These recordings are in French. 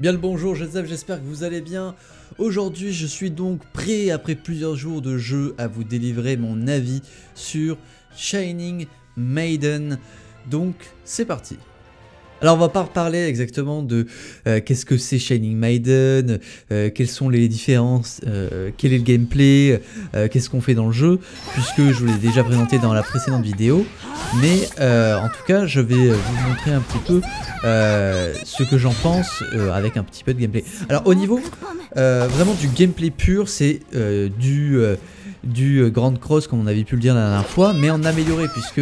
Bien le bonjour Joseph, j'espère que vous allez bien. Aujourd'hui je suis donc prêt après plusieurs jours de jeu à vous délivrer mon avis sur Shining Maiden. Donc c'est parti. Alors on va pas parler exactement de euh, qu'est-ce que c'est Shining Maiden, euh, quelles sont les différences, euh, quel est le gameplay, qu'est-ce qu'on fait dans le jeu, puisque je vous l'ai déjà présenté dans la précédente vidéo. Mais en tout cas je vais vous montrer un petit peu ce que j'en pense avec un petit peu de gameplay. Alors au niveau vraiment du gameplay pur, c'est du du Grand Cross comme on avait pu le dire la dernière fois, mais en amélioré puisque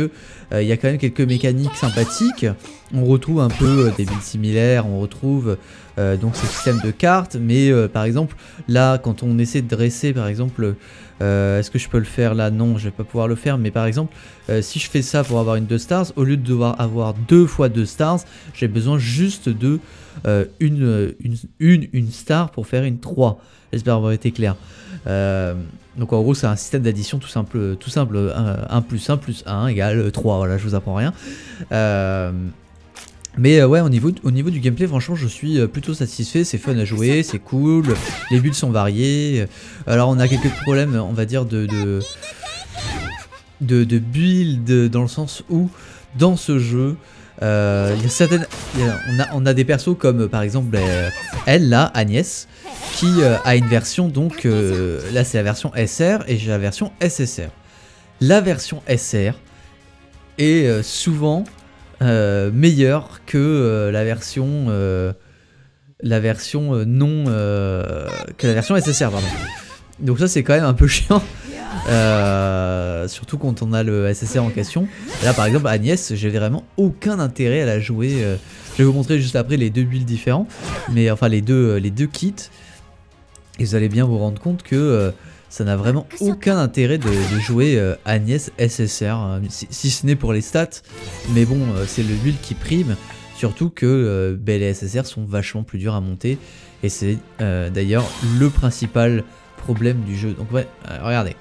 il y a quand même quelques mécaniques sympathiques. On retrouve un peu euh, des builds similaires, on retrouve euh, donc ce système de cartes, mais euh, par exemple là quand on essaie de dresser par exemple, est-ce que je peux le faire? Là Non, je vais pas pouvoir le faire, mais par exemple si je fais ça pour avoir une 2 stars, au lieu de devoir avoir 2 fois 2 stars, j'ai besoin juste de une, une, une, star pour faire une 3. J'espère avoir été clair. Donc en gros c'est un système d'addition tout simple, tout simple 1, plus 1 plus 1 égale 3, voilà je vous apprends rien. Mais euh, ouais, au niveau, au niveau du gameplay, franchement, je suis euh, plutôt satisfait. C'est fun à jouer, c'est cool. Les builds sont variés. Alors, on a quelques problèmes, on va dire, de, de, de, build dans le sens où, dans ce jeu, euh, on, a, des persos comme par exemple elle là, Agnès, qui a une version donc là c'est la version SR et j'ai la version SSR. La version SR est souvent euh, meilleure que euh, la version euh, la version non que la version SSR pardon. Donc ça c'est quand même un peu chiant. Surtout quand on a le SSR en question. Là par exemple Agnès, j'ai vraiment aucun intérêt à la jouer. je vais vous montrer juste après les deux builds différents, mais enfin les deux les deux kits. Et vous allez bien vous rendre compte que ça n'a vraiment aucun intérêt de, jouer euh, Agnès SSR, hein, si, ce n'est pour les stats, mais bon, euh, c'est le build qui prime, surtout que euh, ben, les SSR sont vachement plus durs à monter, et c'est d'ailleurs le principal problème du jeu. Donc ouais, regardez,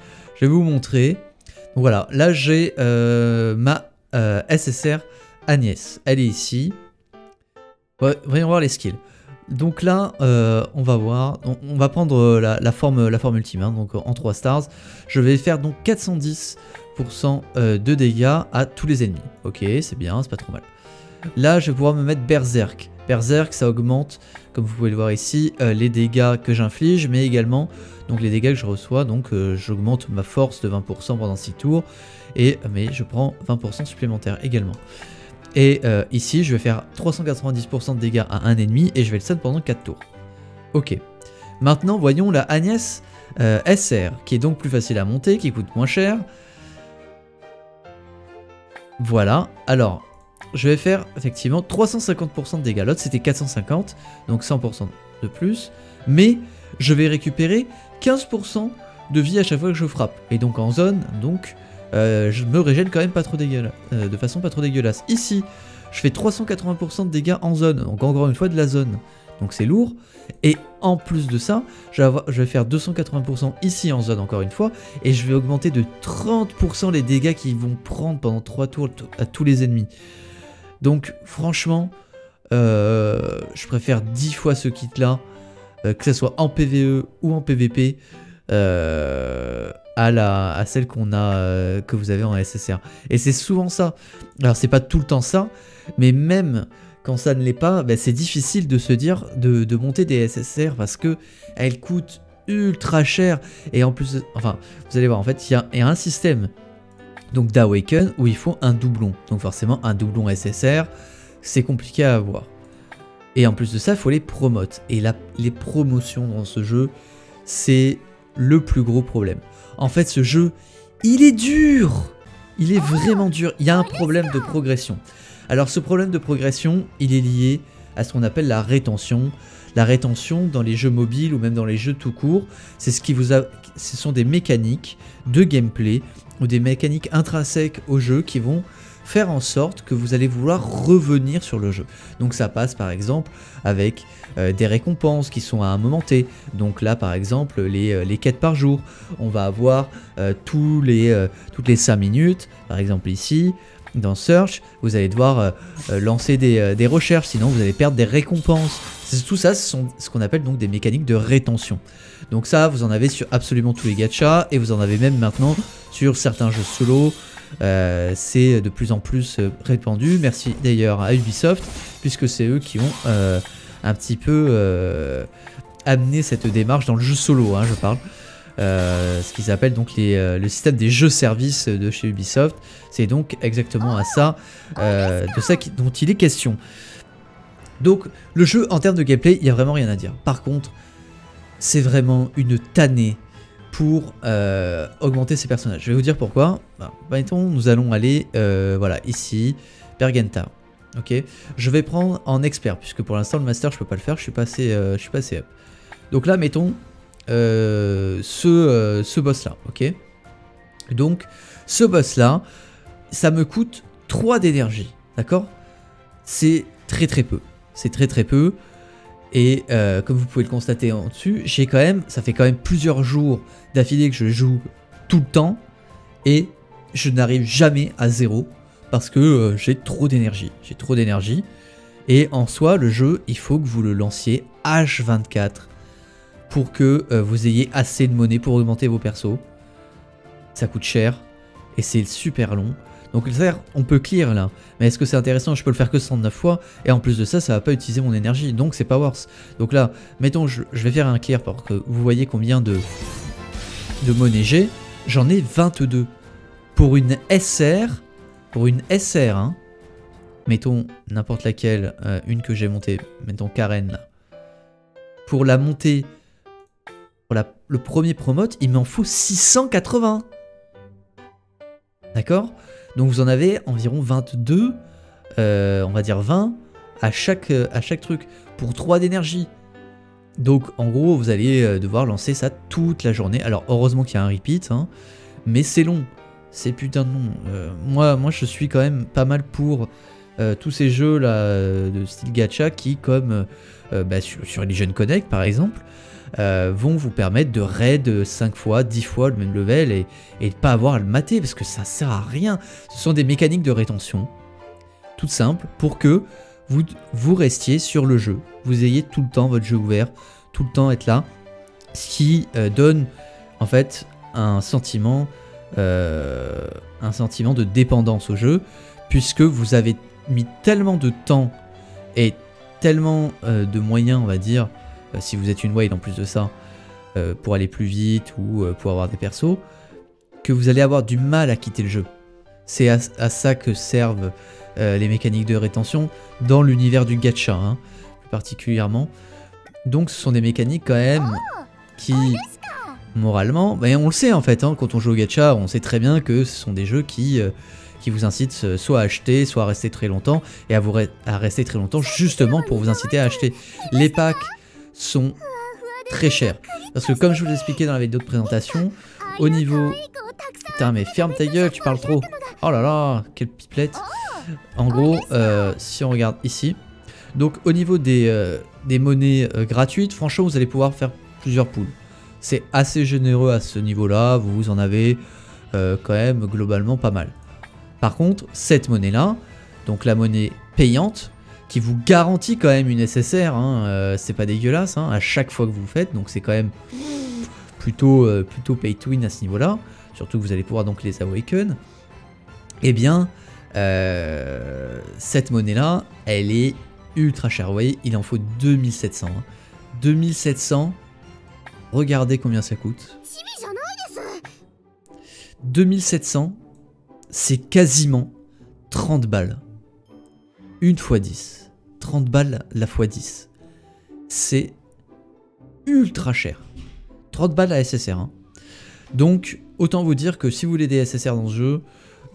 vous montrer. Donc voilà, là j'ai ma SSR Agnès, elle est ici. voyons voir les skills. Donc là, euh, on va voir, on, va prendre euh, la, forme, la forme ultime, hein, donc en 3 stars. Je vais faire donc 410% euh, de dégâts à tous les ennemis. Ok, c'est bien, c'est pas trop mal. Là, je vais pouvoir me mettre Berserk. Berserk, ça augmente, comme vous pouvez le voir ici, les dégâts que j'inflige, mais également donc les dégâts que je reçois. Donc j'augmente ma force de 20% pendant 6 tours, et, mais je prends 20% supplémentaire également. Et euh, ici, je vais faire 390% de dégâts à un ennemi et je vais le stun pendant 4 tours. Ok. Maintenant, voyons la Agnès euh, SR, qui est donc plus facile à monter, qui coûte moins cher. Voilà. Alors, je vais faire effectivement 350% de dégâts. L'autre, c'était 450, donc 100% de plus. Mais je vais récupérer 15% de vie à chaque fois que je frappe. Et donc en zone, donc euh, je me régène quand même pas trop euh, de façon pas trop dégueulasse. Ici, je fais 380% de dégâts en zone, donc encore une fois de la zone. Donc c'est lourd. Et en plus de ça, je vais, faire 280% ici en zone encore une fois. Et je vais augmenter de 30% les dégâts qu'ils vont prendre pendant 3 tours à tous les ennemis. Donc franchement, euh, je préfère 10 fois ce kit là, que ce soit en PvE ou en PvP. Euh, à, la, à celle qu'on a, euh, que vous avez en SSR. Et c'est souvent ça. Alors c'est pas tout le temps ça, mais même quand ça ne l'est pas, ben, c'est difficile de se dire de, monter des SSR parce que elles coûtent ultra cher. Et en plus, enfin, vous allez voir, en fait, il y, a un système donc d'Awaken où il faut un doublon. Donc forcément, un doublon SSR, c'est compliqué à avoir. Et en plus de ça, il faut les promotes. Et les promotions dans ce jeu, c'est le plus gros problème. En fait, ce jeu, il est dur Il est vraiment dur. Il y a un problème de progression. Alors ce problème de progression, il est lié à ce qu'on appelle la rétention. La rétention dans les jeux mobiles ou même dans les jeux tout court, c'est ce qui vous ce sont des mécaniques de gameplay ou des mécaniques intrinsèques au jeu qui vont faire en sorte que vous allez vouloir revenir sur le jeu. Donc ça passe par exemple avec euh, des récompenses qui sont à un moment T. Donc là par exemple les, euh, quêtes par jour. On va avoir euh, toutes les 5 minutes, par exemple ici, dans Search, vous allez devoir lancer des, recherches, sinon vous allez perdre des récompenses. Tout ça, ce sont ce qu'on appelle donc des mécaniques de rétention. Donc ça, vous en avez sur absolument tous les gachas, et vous en avez même maintenant sur certains jeux solo. Euh, c'est de plus en plus euh, répandu. Merci d'ailleurs à Ubisoft, puisque c'est eux qui ont euh, un petit peu amené cette démarche dans le jeu solo, hein, je parle. ce qu'ils appellent donc le système des jeux services de chez Ubisoft. C'est donc exactement à ça, de ça dont il est question. Donc le jeu en termes de gameplay, il n'y a vraiment rien à dire. Par contre, c'est vraiment une tannée pour euh, augmenter ses personnages. Je vais vous dire pourquoi. Bah, mettons, nous allons aller, euh, voilà, ici, Bergenta. Ok, je vais prendre en expert, puisque pour l'instant le master je peux pas le faire, je suis passé, euh, je suis up. Donc là, mettons ce, ce boss là, ok Donc, ce boss là, ça me coûte 3 d'énergie, d'accord? C'est très très peu. C'est très très peu. Et euh, comme vous pouvez le constater en dessus, j'ai quand même, ça fait quand même plusieurs jours d'affilée que je joue tout le temps et je n'arrive jamais à zéro parce que euh, j'ai trop d'énergie. J'ai trop d'énergie. Et en soi, le jeu, il faut que vous le lanciez H24 pour que euh, vous ayez assez de monnaie pour augmenter vos persos. Ça coûte cher et c'est super long. Donc on peut clear là, mais est-ce que c'est intéressant? Je peux le faire que 109 fois, et en plus de ça, ça va pas utiliser mon énergie, donc c'est pas worse. Donc là, mettons, je, vais faire un clear pour que vous voyez combien de, de monnaie j'ai. J'en ai 22. Pour une SR, pour une SR, hein, mettons n'importe laquelle, euh, une que j'ai montée, mettons Karen là. Pour la montée, pour le premier promote, il m'en faut 680. D'accord? Donc vous en avez environ 22, euh, on va dire 20 à chaque, euh, à chaque truc pour 3 d'énergie. Donc en gros vous allez euh, devoir lancer ça toute la journée. Alors heureusement qu'il y a un repeat, hein, mais c'est long. C'est putain de long. moi, moi je suis quand même pas mal pour tous ces jeux là de style gacha qui comme bah, sur, sur Legion Connect par exemple euh, vont vous permettre de raid 5 fois, 10 fois le même level et, et de pas avoir à le mater parce que ça sert à rien. Ce sont des mécaniques de rétention, toutes simples, pour que vous, vous restiez sur le jeu. Vous ayez tout le temps votre jeu ouvert, tout le temps être là, ce qui euh, donne en fait un sentiment, euh, un sentiment de dépendance au jeu, puisque vous avez mis tellement de temps et tellement de moyens, on va dire, si vous êtes une wade en plus de ça, euh, pour aller plus vite ou euh, pour avoir des persos, que vous allez avoir du mal à quitter le jeu. C'est à, ça que servent les mécaniques de rétention dans l'univers du gacha, hein, plus particulièrement. Donc ce sont des mécaniques quand même qui, moralement, ben, on le sait en fait, hein, quand on joue au gacha, on sait très bien que ce sont des jeux qui, qui vous incitent soit à acheter, soit à rester très longtemps, et à, vous à rester très longtemps justement pour vous inciter à acheter. Les packs sont très chers. Parce que comme je vous l'expliquais dans la vidéo de présentation, au niveau... Putain mais ferme ta gueule, tu parles trop. Oh là là, quelle pipelette. En gros, euh, si on regarde ici, donc au niveau des, euh, des monnaies euh, gratuites, franchement vous allez pouvoir faire plusieurs poules. C'est assez généreux à ce niveau-là, vous en avez quand même globalement pas mal. Par contre, cette monnaie-là, donc la monnaie payante, qui vous garantit quand même une SSR, hein, euh, c'est pas dégueulasse, hein, à chaque fois que vous faites, donc c'est quand même plutôt, euh, plutôt pay to win à ce niveau-là, surtout que vous allez pouvoir donc les awaken, eh bien, euh, cette monnaie-là, elle est ultra chère, vous voyez, il en faut 2700. 2700, hein. regardez combien ça coûte. 2700, c'est quasiment 30 balles. Une fois 10. 30 balles la fois 10. C'est ultra cher. 30 balles à SSR. Hein. Donc, autant vous dire que si vous voulez des SSR dans ce jeu,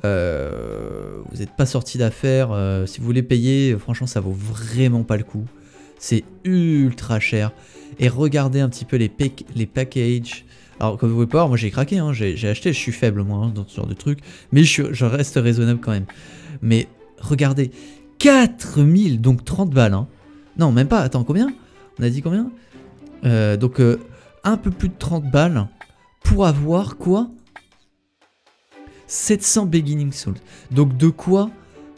euh, vous n'êtes pas sorti d'affaires. Euh, si vous voulez payer, franchement, ça vaut vraiment pas le coup. C'est ultra cher. Et regardez un petit peu les, les packages. Alors, comme vous pouvez voir, moi j'ai craqué, hein. j'ai acheté, je suis faible moi hein, dans ce genre de truc. Mais je reste raisonnable quand même. Mais regardez, 4000, donc 30 balles. Hein. Non, même pas, attends, combien? On a dit combien? Euh, Donc, euh, un peu plus de 30 balles pour avoir quoi? 700 Beginning Souls. Donc, de quoi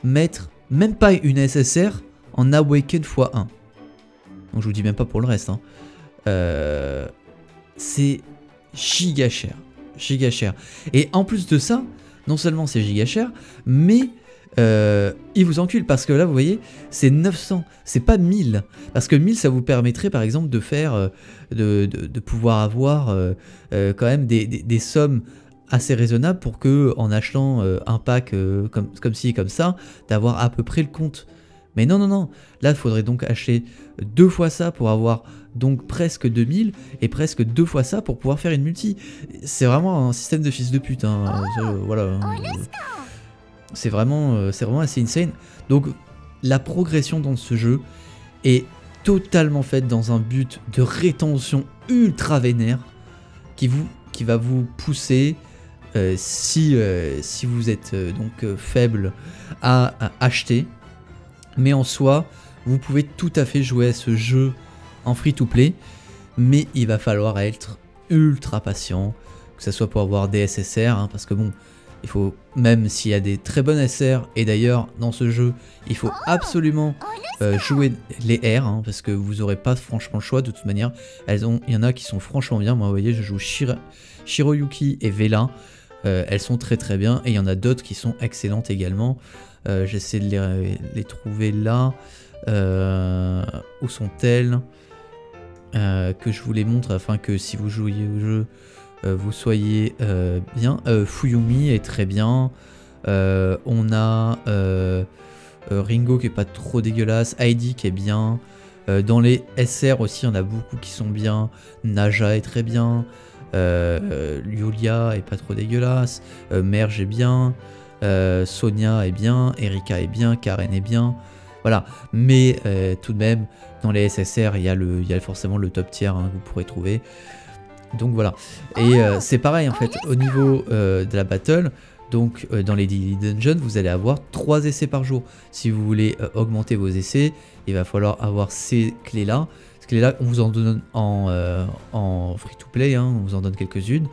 mettre même pas une SSR en Awaken x1. Donc je vous dis même pas pour le reste. Hein. Euh, c'est giga cher. Giga cher. Et en plus de ça, non seulement c'est giga cher, mais euh, il vous encule parce que là, vous voyez, c'est 900, c'est pas 1000. Parce que 1000, ça vous permettrait par exemple de faire, euh, de, pouvoir avoir euh, quand même des, sommes assez raisonnables pour que en achetant un pack comme, comme ci, comme ça, d'avoir à peu près le compte. Mais non, non, non, là, il faudrait donc acheter deux fois ça pour avoir donc presque 2000 et presque deux fois ça pour pouvoir faire une multi. C'est vraiment un système de fils de pute, hein. voilà. Hein. C'est vraiment, euh, vraiment assez insane. Donc la progression dans ce jeu est totalement faite dans un but de rétention ultra vénère qui, va vous pousser, euh, si, euh, si vous êtes donc faible, à, acheter. Mais en soi, vous pouvez tout à fait jouer à ce jeu en free-to-play, mais il va falloir être ultra patient, que ce soit pour avoir des SSR, hein, parce que bon, il faut, même s'il y a des très bonnes SR, et d'ailleurs dans ce jeu, il faut absolument euh, jouer les R, hein, parce que vous n'aurez pas franchement le choix de toute manière. Elles ont, il y en a qui sont franchement bien, moi vous voyez, je joue Shiroyuki et Vela, euh, elles sont très très bien, et il y en a d'autres qui sont excellentes également. Euh, j'essaie de les, trouver là. où sont-elles? Que je vous les montre afin que si vous jouiez au jeu, vous soyez euh, bien. Euh, Fuyumi est très bien. on a Ringo qui est pas trop dégueulasse. Heidi qui est bien. dans les SR aussi, on a beaucoup qui sont bien. Naja est très bien. Yulia est pas trop dégueulasse. Merge est bien. Sonia est bien. Erika est bien. Karen est bien. Voilà. Mais tout de même, dans les SSR, il y, y a forcément le top tier hein, que vous pourrez trouver. Donc voilà. Et euh, c'est pareil en fait, au niveau euh, de la battle, donc euh, dans les Dungeons, vous allez avoir 3 essais par jour. Si vous voulez augmenter vos essais, il va falloir avoir ces clés-là. Ces clés-là, on vous en donne en, en free-to-play, hein, on vous en donne quelques-unes.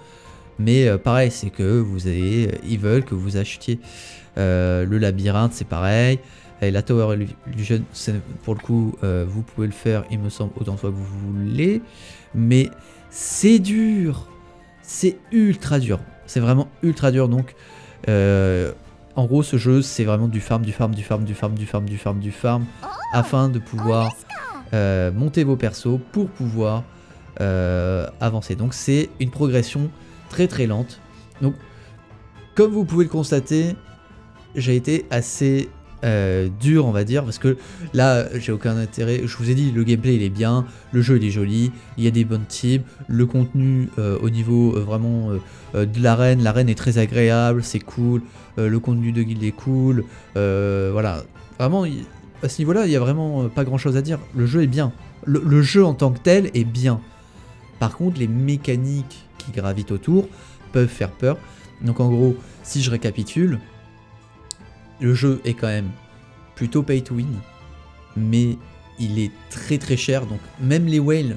Mais pareil, c'est que vous avez, ils veulent que vous achetiez le labyrinthe, c'est pareil. La Tower Illusion, pour le coup, vous pouvez le faire, il me semble, autant de fois que vous voulez. Mais c'est dur. C'est ultra dur. C'est vraiment ultra dur. Donc, euh, en gros, ce jeu, c'est vraiment du farm, du farm, du farm, du farm, du farm, du farm, du farm, afin de pouvoir euh, monter vos persos pour pouvoir euh, avancer. Donc, c'est une progression très très lente. Donc, comme vous pouvez le constater, j'ai été assez euh, dur on va dire parce que là j'ai aucun intérêt. Je vous ai dit le gameplay il est bien le jeu il est joli il y a des bonnes teams le contenu euh, au niveau euh, vraiment de l'arène l'arène est très agréable c'est cool le contenu de guild est cool voilà. Vraiment à ce niveau là il y a vraiment pas grand chose à dire. Le jeu est bien. Le jeu en tant que tel est bien. Par contre les mécaniques qui gravitent autour peuvent faire peur. Donc en gros si je récapitule le jeu est quand même plutôt pay to win, mais il est très très cher, donc même les whales,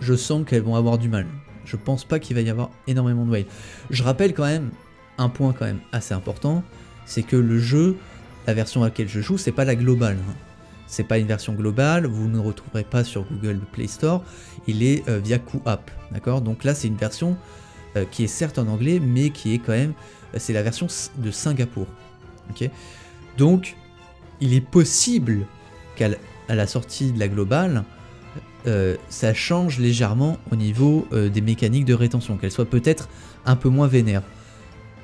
je sens qu'elles vont avoir du mal. Je pense pas qu'il va y avoir énormément de whales. Je rappelle quand même un point quand même assez important, c'est que le jeu, la version à laquelle je joue, c'est pas la globale. Hein. C'est pas une version globale, vous ne le retrouverez pas sur Google Play Store, il est euh, via QApp, d'accord? Donc là c'est une version euh, qui est certes en anglais, mais qui est quand même, c'est la version de Singapour. Donc, il est possible qu'à la sortie de la globale, euh, ça change légèrement au niveau euh, des mécaniques de rétention, qu'elles soient peut-être un peu moins vénères.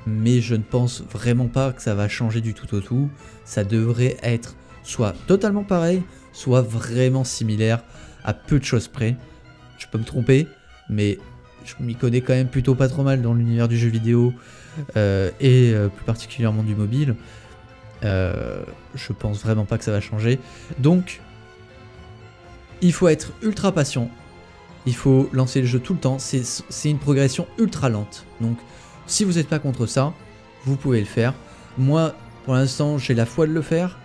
Mais je ne pense vraiment pas que ça va changer du tout au tout. Ça devrait être soit totalement pareil, soit vraiment similaire à peu de choses près. Je peux me tromper, mais je m'y connais quand même plutôt pas trop mal dans l'univers du jeu vidéo euh, et euh, plus particulièrement du mobile. Euh, je pense vraiment pas que ça va changer. Donc, il faut être ultra patient. Il faut lancer le jeu tout le temps. C'est une progression ultra lente. Donc, si vous n'êtes pas contre ça, vous pouvez le faire. Moi, pour l'instant, j'ai la foi de le faire.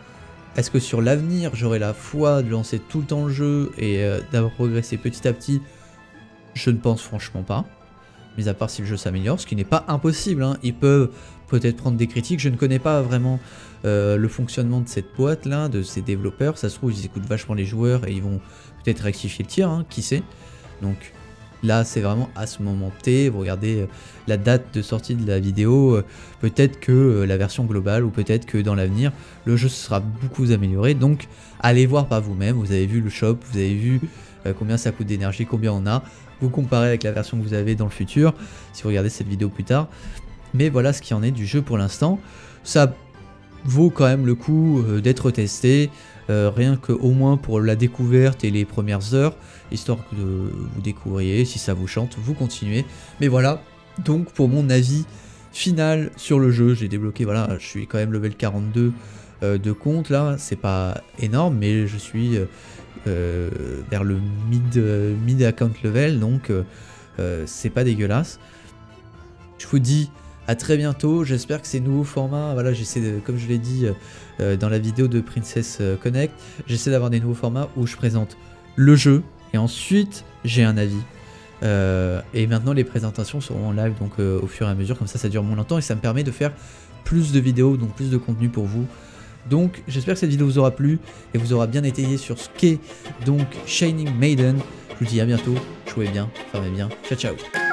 Est-ce que sur l'avenir, j'aurai la foi de lancer tout le temps le jeu et d'avoir progressé petit à petit Je ne pense franchement pas mis à part si le jeu s'améliore, ce qui n'est pas impossible. Hein. Ils peuvent peut-être prendre des critiques. Je ne connais pas vraiment euh, le fonctionnement de cette boîte là, de ces développeurs. Ça se trouve, ils écoutent vachement les joueurs et ils vont peut-être rectifier le tir, hein, qui sait? Donc là, c'est vraiment à ce moment T, vous regardez euh, la date de sortie de la vidéo, euh, peut-être que la version globale ou peut-être que dans l'avenir, le jeu sera beaucoup amélioré. Donc allez voir par vous-même, vous avez vu le shop, vous avez vu combien ça coûte d'énergie, combien on a, vous comparez avec la version que vous avez dans le futur, si vous regardez cette vidéo plus tard. Mais voilà ce qui en est du jeu pour l'instant. Ça vaut quand même le coup d'être testé. Euh, rien que au moins pour la découverte et les premières heures, histoire que vous découvriez, si ça vous chante, vous continuez. Mais voilà, donc pour mon avis final sur le jeu, j'ai débloqué, voilà, je suis quand même level 42 euh, de compte là, c'est pas énorme, mais je suis euh, vers le mid, mid account level, donc c'est pas dégueulasse. Je vous dis à très bientôt. J'espère que ces nouveaux formats, voilà, j'essaie, comme je l'ai dit euh, euh, dans la vidéo de Princess euh, Connect, j'essaie d'avoir des nouveaux formats où je présente le jeu et ensuite j'ai un avis. et maintenant les présentations seront en live donc au fur et à mesure, comme ça ça dure moins longtemps et ça me permet de faire plus de vidéos, donc plus de contenu pour vous. Donc j'espère que cette vidéo vous aura plu et vous aura bien étayé sur ce qu'est donc Shining Maiden. Je vous dis à bientôt, jouez bien, fermez bien, ciao ciao